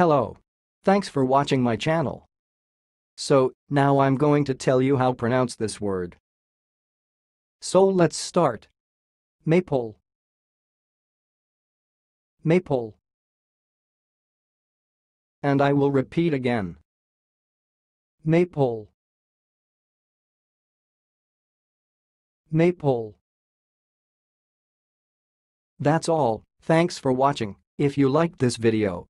Hello. Thanks for watching my channel. So, now I'm going to tell you how pronounce this word. So let's start. Maypole. Maypole. And I will repeat again. Maypole. Maypole. That's all, thanks for watching. If you liked this video,